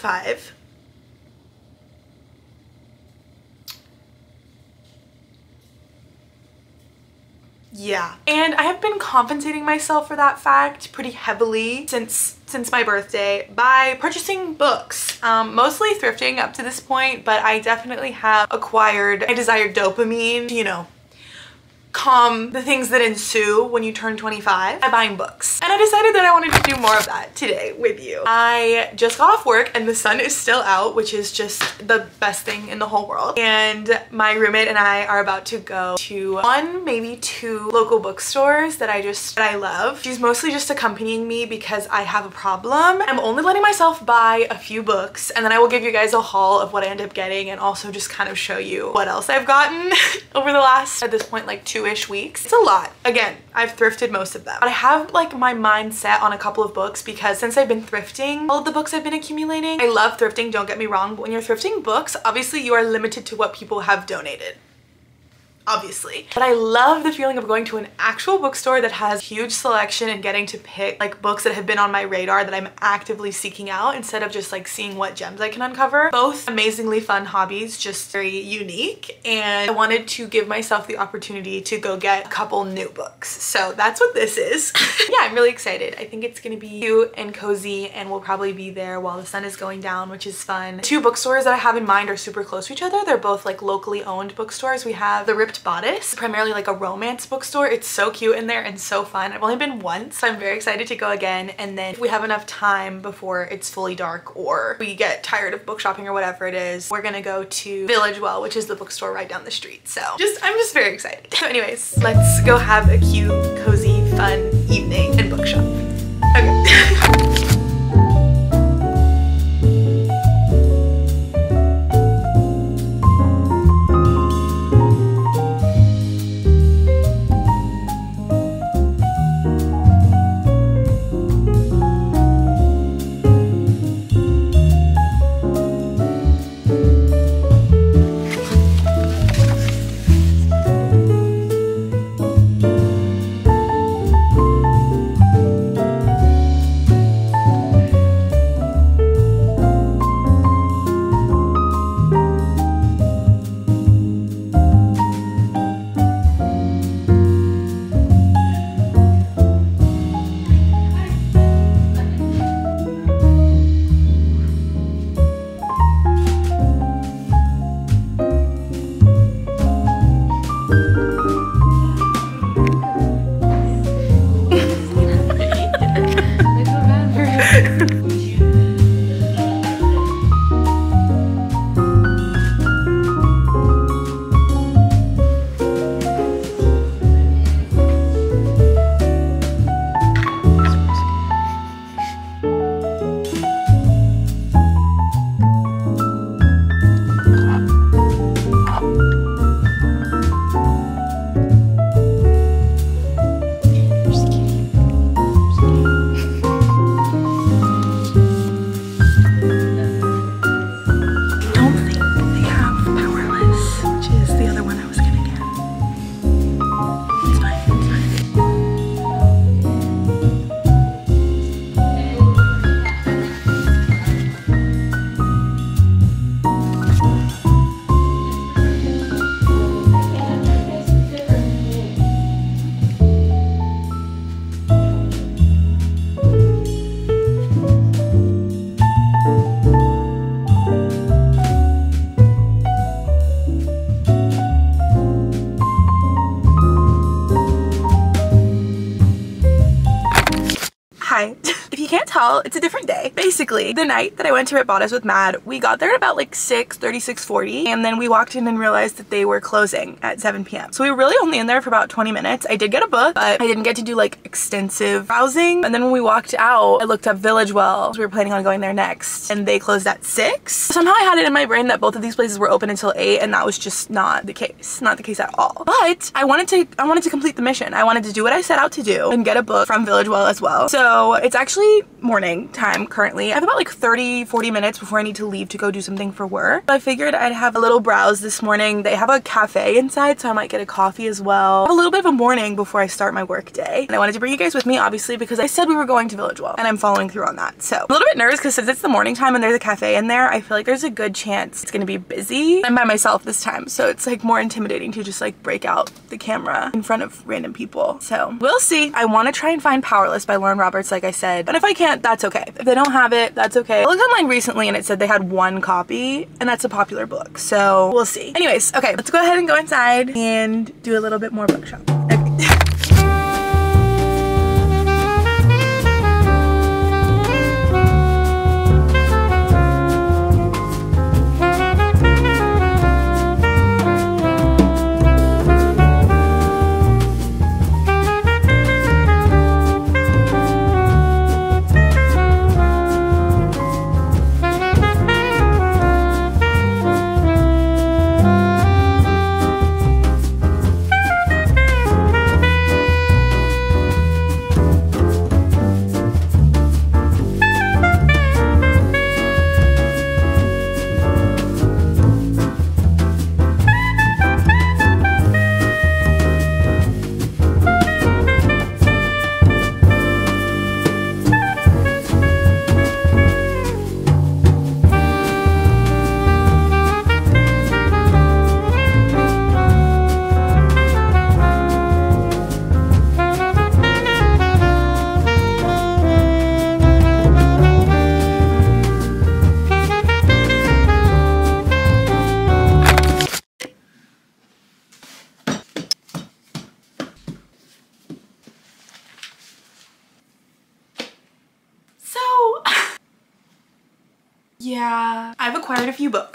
25. Yeah. And I have been compensating myself for that fact pretty heavily since since my birthday by purchasing books. Um, mostly thrifting up to this point, but I definitely have acquired my desired dopamine, you know, calm the things that ensue when you turn 25 by buying books. And I decided that I wanted to do more of that today with you. I just got off work and the sun is still out, which is just the best thing in the whole world. And my roommate and I are about to go to one, maybe two local bookstores that I just, that I love. She's mostly just accompanying me because I have a problem. I'm only letting myself buy a few books and then I will give you guys a haul of what I end up getting and also just kind of show you what else I've gotten over the last, at this point, like two two-ish weeks. It's a lot. Again, I've thrifted most of them. But I have like my mind set on a couple of books because since I've been thrifting, all of the books I've been accumulating, I love thrifting, don't get me wrong, but when you're thrifting books, obviously you are limited to what people have donated obviously. But I love the feeling of going to an actual bookstore that has huge selection and getting to pick like books that have been on my radar that I'm actively seeking out instead of just like seeing what gems I can uncover. Both amazingly fun hobbies, just very unique. And I wanted to give myself the opportunity to go get a couple new books. So that's what this is. yeah, I'm really excited. I think it's gonna be cute and cozy and we'll probably be there while the sun is going down, which is fun. Two bookstores that I have in mind are super close to each other. They're both like locally owned bookstores. We have the Ripped Bodice, primarily like a romance bookstore. It's so cute in there and so fun. I've only been once, so I'm very excited to go again. And then if we have enough time before it's fully dark or we get tired of book shopping or whatever it is, we're gonna go to Village Well, which is the bookstore right down the street. So just, I'm just very excited. So anyways, let's go have a cute, cozy, fun evening and book shop. Okay. it's a different. Basically, the night that I went to Bodice with Mad, we got there at about like 6, 30, 40, and then we walked in and realized that they were closing at 7 p.m. So we were really only in there for about 20 minutes. I did get a book, but I didn't get to do like extensive browsing. And then when we walked out, I looked up Village Well. We were planning on going there next, and they closed at 6. Somehow I had it in my brain that both of these places were open until 8, and that was just not the case. Not the case at all. But I wanted to I wanted to complete the mission. I wanted to do what I set out to do and get a book from Village Well as well. So it's actually morning time currently. I have about like 30, 40 minutes before I need to leave to go do something for work. I figured I'd have a little browse this morning. They have a cafe inside, so I might get a coffee as well. a little bit of a morning before I start my work day. And I wanted to bring you guys with me, obviously, because I said we were going to Village Well, and I'm following through on that. So I'm a little bit nervous because since it's the morning time and there's a cafe in there, I feel like there's a good chance it's gonna be busy. I'm by myself this time, so it's like more intimidating to just like break out the camera in front of random people. So we'll see. I want to try and find Powerless by Lauren Roberts, like I said. And if I can't, that's okay. If they don't have it, that's okay. I looked online recently and it said they had one copy and that's a popular book. So we'll see. Anyways, okay, let's go ahead and go inside and do a little bit more book shopping. Okay.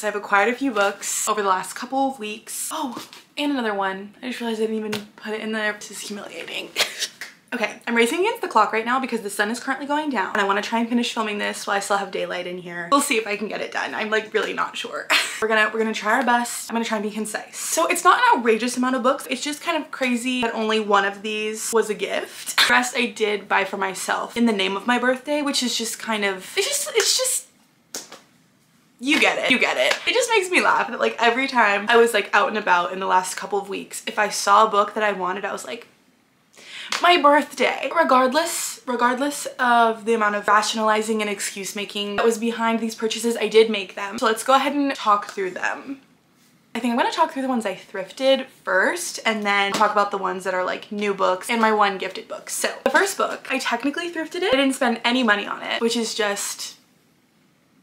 Books. I've acquired a few books over the last couple of weeks. Oh, and another one. I just realized I didn't even put it in there. This is humiliating. okay, I'm racing against the clock right now because the sun is currently going down and I want to try and finish filming this while I still have daylight in here. We'll see if I can get it done. I'm like really not sure. we're gonna we're gonna try our best. I'm gonna try and be concise. So it's not an outrageous amount of books. It's just kind of crazy that only one of these was a gift. The rest I did buy for myself in the name of my birthday, which is just kind of, it's just, it's just you get it. You get it. It just makes me laugh that like every time I was like out and about in the last couple of weeks, if I saw a book that I wanted, I was like, my birthday. Regardless, regardless of the amount of rationalizing and excuse making that was behind these purchases, I did make them. So let's go ahead and talk through them. I think I'm gonna talk through the ones I thrifted first and then talk about the ones that are like new books and my one gifted book. So the first book, I technically thrifted it. I didn't spend any money on it, which is just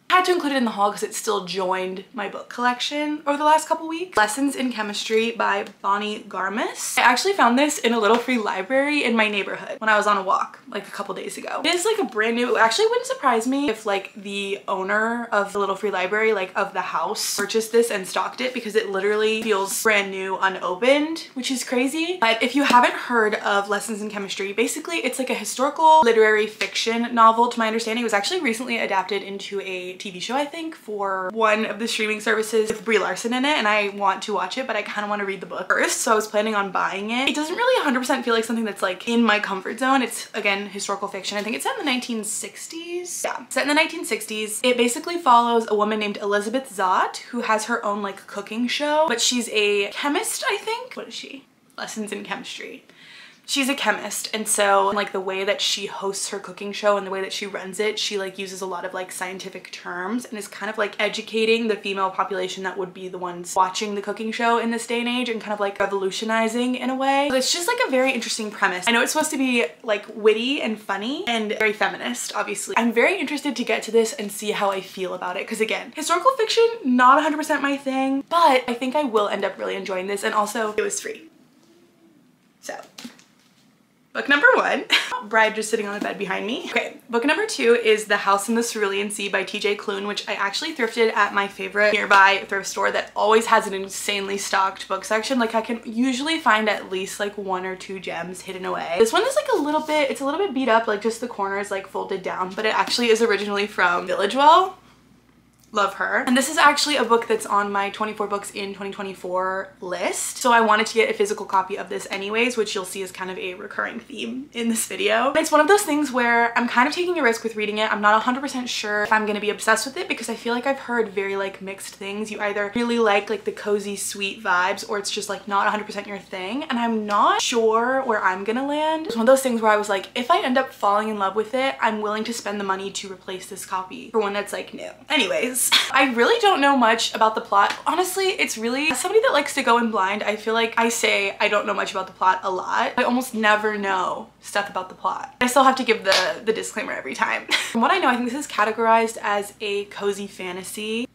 I had to include it in the haul because it still joined my book collection over the last couple weeks. Lessons in Chemistry by Bonnie Garmus. I actually found this in a little free library in my neighborhood when I was on a walk like a couple days ago. It is like a brand new, it actually wouldn't surprise me if like the owner of the little free library, like of the house, purchased this and stocked it because it literally feels brand new unopened, which is crazy. But if you haven't heard of Lessons in Chemistry, basically it's like a historical literary fiction novel to my understanding. It was actually recently adapted into a TV show, I think, for one of the streaming services with Brie Larson in it and I want to watch it, but I kind of want to read the book first. So I was planning on buying it. It doesn't really 100% feel like something that's like in my comfort zone. It's again, historical fiction. I think it's set in the 1960s. Yeah, set in the 1960s. It basically follows a woman named Elizabeth Zott who has her own like cooking show, but she's a chemist, I think. What is she? Lessons in chemistry she's a chemist and so like the way that she hosts her cooking show and the way that she runs it she like uses a lot of like scientific terms and is kind of like educating the female population that would be the ones watching the cooking show in this day and age and kind of like revolutionizing in a way. It's just like a very interesting premise. I know it's supposed to be like witty and funny and very feminist obviously. I'm very interested to get to this and see how I feel about it because again historical fiction not 100% my thing but I think I will end up really enjoying this and also it was free. So Book number one, Bride just sitting on the bed behind me. Okay, book number two is The House in the Cerulean Sea by TJ Klune, which I actually thrifted at my favorite nearby thrift store that always has an insanely stocked book section. Like I can usually find at least like one or two gems hidden away. This one is like a little bit, it's a little bit beat up, like just the corners like folded down, but it actually is originally from Village Well love her. And this is actually a book that's on my 24 books in 2024 list. So I wanted to get a physical copy of this anyways, which you'll see is kind of a recurring theme in this video. It's one of those things where I'm kind of taking a risk with reading it. I'm not 100% sure if I'm gonna be obsessed with it because I feel like I've heard very like mixed things. You either really like like the cozy sweet vibes or it's just like not 100% your thing. And I'm not sure where I'm gonna land. It's one of those things where I was like, if I end up falling in love with it, I'm willing to spend the money to replace this copy for one that's like new. Anyways, I really don't know much about the plot. Honestly, it's really somebody that likes to go in blind. I feel like I say I don't know much about the plot a lot. I almost never know stuff about the plot. I still have to give the, the disclaimer every time. From what I know, I think this is categorized as a cozy fantasy.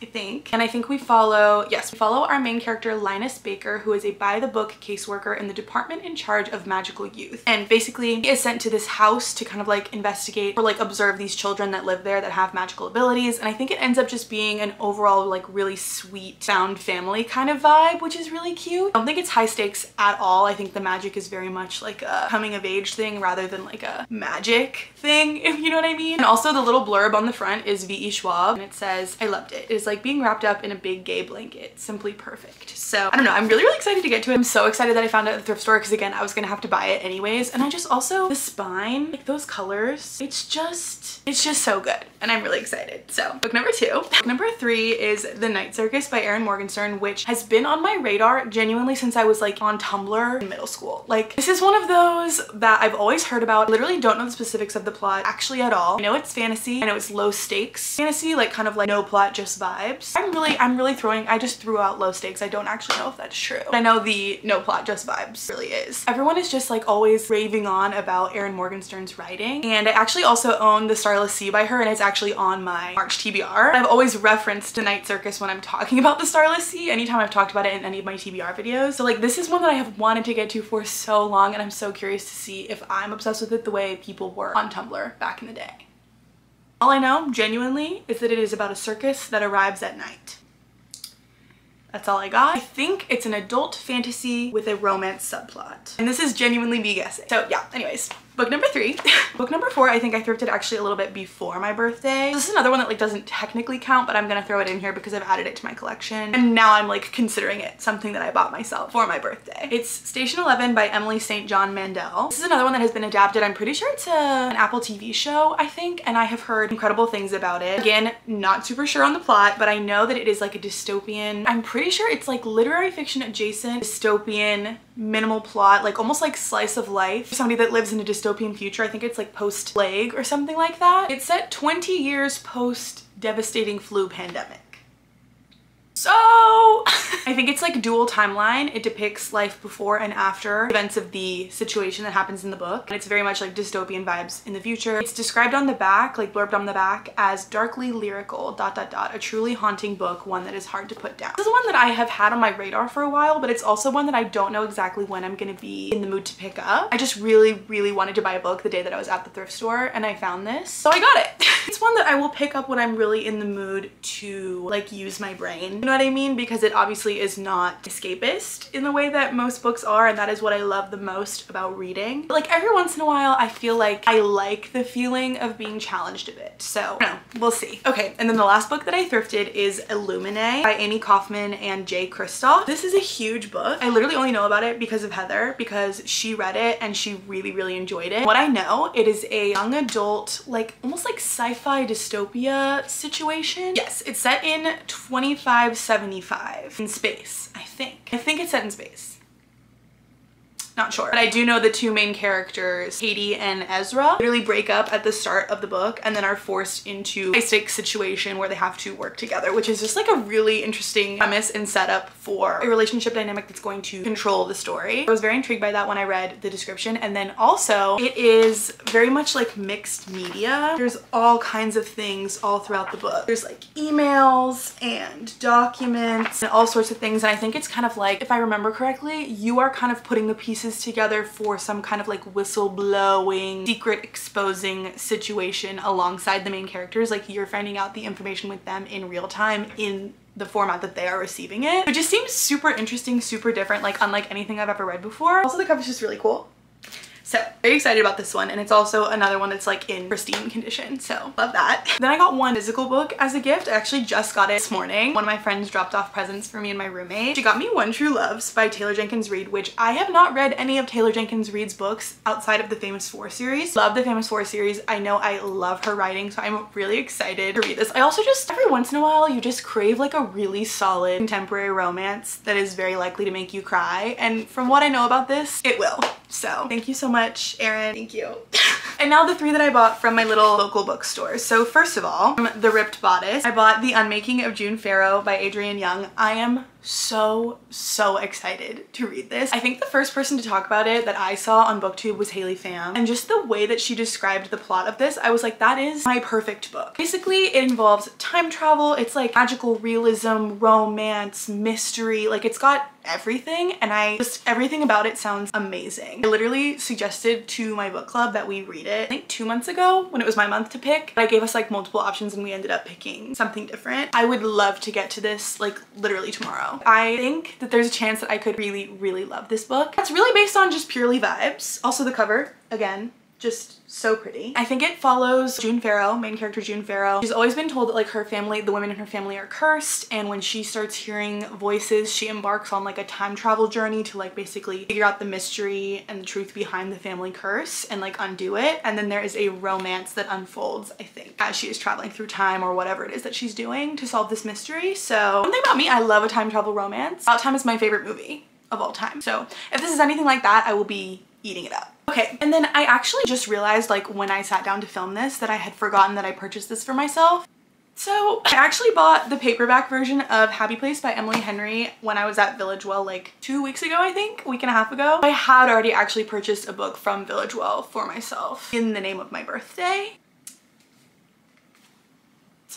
I think. And I think we follow, yes, we follow our main character Linus Baker, who is a by-the-book caseworker in the department in charge of magical youth. And basically he is sent to this house to kind of like investigate or like observe these children that live there that have magical abilities. And I think it ends up just being an overall like really sweet found family kind of vibe, which is really cute. I don't think it's high stakes at all. I think the magic is very much like a coming of age thing rather than like a magic thing, if you know what I mean. And also the little blurb on the front is V.E. Schwab and it says, I loved it. It is like being wrapped up in a big gay blanket. Simply perfect. So I don't know. I'm really, really excited to get to it. I'm so excited that I found it at the thrift store because again, I was gonna have to buy it anyways. And I just also, the spine, like those colors, it's just, it's just so good. And I'm really excited. So book number two. Book number three is The Night Circus by Erin Morgenstern, which has been on my radar genuinely since I was like on Tumblr in middle school. Like this is one of those that I've always heard about. Literally don't know the specifics of the plot actually at all. I know it's fantasy. I know it's low stakes fantasy, like kind of like no plot, just vibes. I'm really, I'm really throwing, I just threw out low stakes. I don't actually know if that's true. I know the no plot, just vibes really is. Everyone is just like always raving on about Erin Morgenstern's writing. And I actually also own The Starless Sea by her and it's actually on my March TBR. I've always referenced The Night Circus when I'm talking about The Starless Sea anytime I've talked about it in any of my TBR videos. So like this is one that I have wanted to get to for so long and I'm so curious to see if I'm obsessed with it the way people were on Tumblr back in the day. All I know, genuinely, is that it is about a circus that arrives at night. That's all I got. I think it's an adult fantasy with a romance subplot. And this is genuinely me guessing. So yeah, anyways, book number three. book number four, I think I thrifted actually a little bit before my birthday. This is another one that like doesn't technically count, but I'm gonna throw it in here because I've added it to my collection. And now I'm like considering it something that I bought myself for my birthday. It's Station 11 by Emily St. John Mandel. This is another one that has been adapted. I'm pretty sure it's a, an Apple TV show, I think, and I have heard incredible things about it. Again, not super sure on the plot, but I know that it is like a dystopian. I'm pretty sure it's like literary fiction adjacent, dystopian, minimal plot, like almost like slice of life. Somebody that lives in a dystopian future. I think it's like post-plague or something like that. It's set 20 years post devastating flu pandemic. So I think it's like dual timeline. It depicts life before and after events of the situation that happens in the book. And it's very much like dystopian vibes in the future. It's described on the back, like blurbed on the back as darkly lyrical, dot, dot, dot, a truly haunting book, one that is hard to put down. This is one that I have had on my radar for a while, but it's also one that I don't know exactly when I'm gonna be in the mood to pick up. I just really, really wanted to buy a book the day that I was at the thrift store and I found this. So I got it. it's one that I will pick up when I'm really in the mood to like use my brain You know what I mean? Because it obviously is not escapist in the way that most books are and that is what I love the most about reading. But like every once in a while I feel like I like the feeling of being challenged a bit. So we'll see. Okay, and then the last book that I thrifted is Illuminae by Amie Kaufman and Jay Kristoff. This is a huge book. I literally only know about it because of Heather because she read it and she really, really enjoyed it. What I know, it is a young adult, like almost like sci-fi dystopia situation. Yes, it's set in 2575 in space, I think. I think it's set in space. Not sure. But I do know the two main characters, Kady and Ezra, literally break up at the start of the book and then are forced into a stake situation where they have to work together, which is just like a really interesting premise and setup for a relationship dynamic that's going to control the story. I was very intrigued by that when I read the description. And then also it is very much like mixed media. There's all kinds of things all throughout the book. There's like emails and documents and all sorts of things. And I think it's kind of like, if I remember correctly, you are kind of putting the pieces pieces together for some kind of like whistleblowing, secret exposing situation alongside the main characters. Like you're finding out the information with them in real time in the format that they are receiving it. It just seems super interesting, super different, like unlike anything I've ever read before. Also the cover is just really cool. So very excited about this one. And it's also another one that's like in pristine condition. So love that. Then I got one physical book as a gift. I actually just got it this morning. One of my friends dropped off presents for me and my roommate. She got me One True Loves by Taylor Jenkins Reid, which I have not read any of Taylor Jenkins Reid's books outside of the Famous Four series. Love the Famous Four series. I know I love her writing, so I'm really excited to read this. I also just, every once in a while, you just crave like a really solid contemporary romance that is very likely to make you cry. And from what I know about this, it will. So thank you so much, Erin. Thank you. and now the three that I bought from my little local bookstore. So first of all, The Ripped Bodice, I bought The Unmaking of June Farrow by Adrienne Young. I am so, so excited to read this. I think the first person to talk about it that I saw on booktube was Haley Pham and just the way that she described the plot of this, I was like, that is my perfect book. Basically, it involves time travel. It's like magical realism, romance, mystery. Like it's got everything and I just everything about it sounds amazing. I literally suggested to my book club that we read it I think two months ago when it was my month to pick. I gave us like multiple options and we ended up picking something different. I would love to get to this like literally tomorrow. I think that there's a chance that I could really, really love this book. It's really based on just purely vibes. Also the cover, again, just so pretty. I think it follows June Farrow, main character June Farrow. She's always been told that like her family, the women in her family are cursed and when she starts hearing voices, she embarks on like a time travel journey to like basically figure out the mystery and the truth behind the family curse and like undo it. And then there is a romance that unfolds, I think, as she is traveling through time or whatever it is that she's doing to solve this mystery. So one thing about me, I love a time travel romance. About Time is my favorite movie of all time. So if this is anything like that, I will be eating it up. Okay, and then I actually just realized like when I sat down to film this that I had forgotten that I purchased this for myself. So I actually bought the paperback version of Happy Place by Emily Henry when I was at Village Well like two weeks ago, I think, a week and a half ago. I had already actually purchased a book from Village Well for myself in the name of my birthday.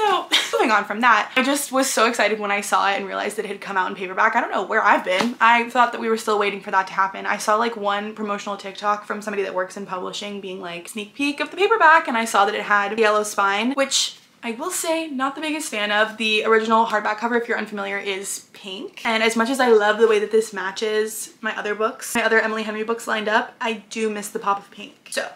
So moving on from that, I just was so excited when I saw it and realized that it had come out in paperback. I don't know where I've been. I thought that we were still waiting for that to happen. I saw like one promotional TikTok from somebody that works in publishing being like sneak peek of the paperback and I saw that it had yellow spine, which I will say not the biggest fan of. The original hardback cover, if you're unfamiliar, is pink. And as much as I love the way that this matches my other books, my other Emily Henry books lined up, I do miss the pop of pink. So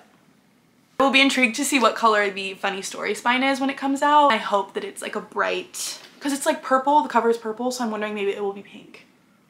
I will be intrigued to see what color the funny story spine is when it comes out. I hope that it's like a bright, because it's like purple, the cover is purple, so I'm wondering maybe it will be pink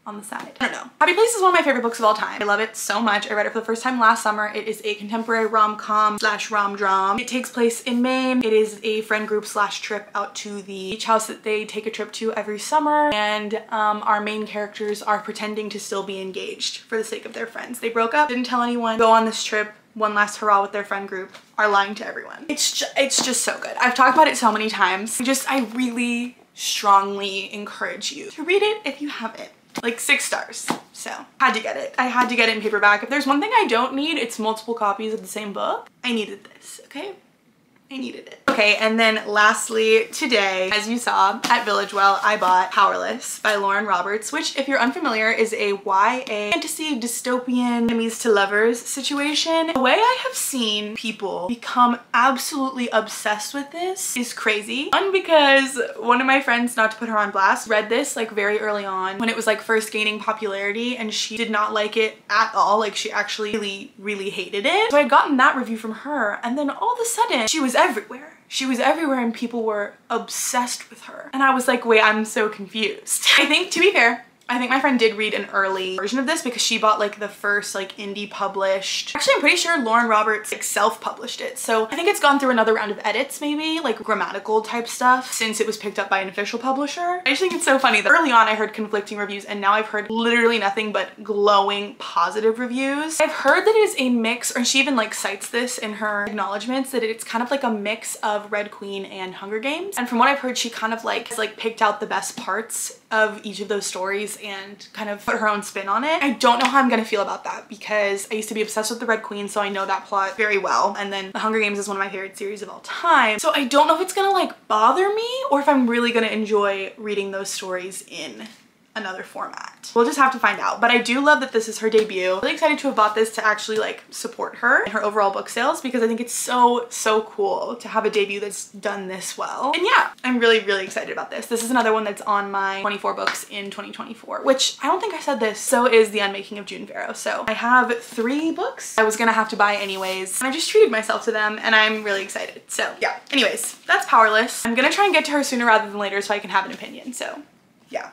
on the side. I don't know. Happy Place is one of my favorite books of all time. I love it so much. I read it for the first time last summer. It is a contemporary rom-com slash rom-dram. It takes place in Maine. It is a friend group slash trip out to the beach house that they take a trip to every summer. And um, our main characters are pretending to still be engaged for the sake of their friends. They broke up, didn't tell anyone, go on this trip, one last hurrah with their friend group are lying to everyone. It's just, it's just so good. I've talked about it so many times. I just, I really strongly encourage you to read it if you haven't. Like six stars. So had to get it. I had to get it in paperback. If there's one thing I don't need, it's multiple copies of the same book. I needed this, okay? I needed it. Okay, and then lastly, today, as you saw at Village Well, I bought Powerless by Lauren Roberts, which if you're unfamiliar is a YA fantasy dystopian enemies to lovers situation. The way I have seen people become absolutely obsessed with this is crazy. One, because one of my friends, not to put her on blast, read this like very early on when it was like first gaining popularity and she did not like it at all. Like she actually really, really hated it. So I had gotten that review from her and then all of a sudden she was everywhere. She was everywhere and people were obsessed with her. And I was like, wait, I'm so confused. I think, to be fair, I think my friend did read an early version of this because she bought like the first like indie published. Actually, I'm pretty sure Lauren Roberts like self-published it. So I think it's gone through another round of edits maybe, like grammatical type stuff since it was picked up by an official publisher. I just think it's so funny that early on I heard conflicting reviews and now I've heard literally nothing but glowing positive reviews. I've heard that it is a mix, or she even like cites this in her acknowledgements, that it's kind of like a mix of Red Queen and Hunger Games. And from what I've heard, she kind of like has like picked out the best parts of each of those stories and kind of put her own spin on it. I don't know how I'm gonna feel about that because I used to be obsessed with the Red Queen so I know that plot very well and then The Hunger Games is one of my favorite series of all time. So I don't know if it's gonna like bother me or if I'm really gonna enjoy reading those stories in another format. We'll just have to find out. But I do love that this is her debut. Really excited to have bought this to actually like support her and her overall book sales because I think it's so, so cool to have a debut that's done this well. And yeah, I'm really, really excited about this. This is another one that's on my 24 books in 2024, which I don't think I said this. So is The Unmaking of June Farrow. So I have three books I was gonna have to buy anyways. And I just treated myself to them and I'm really excited. So yeah, anyways, that's Powerless. I'm gonna try and get to her sooner rather than later so I can have an opinion. So yeah.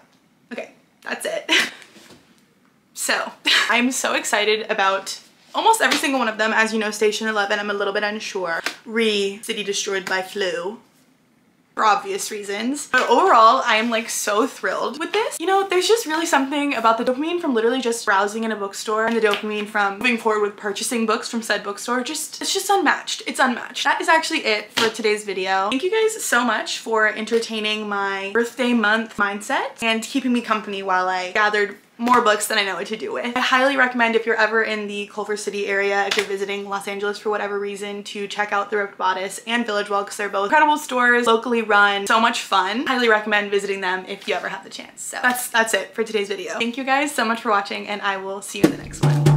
Okay, that's it. so, I'm so excited about almost every single one of them. As you know, Station 11, I'm a little bit unsure. Re City Destroyed by Flu for obvious reasons. But overall, I am like so thrilled with this. You know, there's just really something about the dopamine from literally just browsing in a bookstore and the dopamine from moving forward with purchasing books from said bookstore. Just, it's just unmatched. It's unmatched. That is actually it for today's video. Thank you guys so much for entertaining my birthday month mindset and keeping me company while I gathered more books than I know what to do with. I highly recommend if you're ever in the Culver City area, if you're visiting Los Angeles for whatever reason, to check out The Ripped Bodice and Village Well because they're both incredible stores, locally run, so much fun. Highly recommend visiting them if you ever have the chance. So that's, that's it for today's video. Thank you guys so much for watching and I will see you in the next one.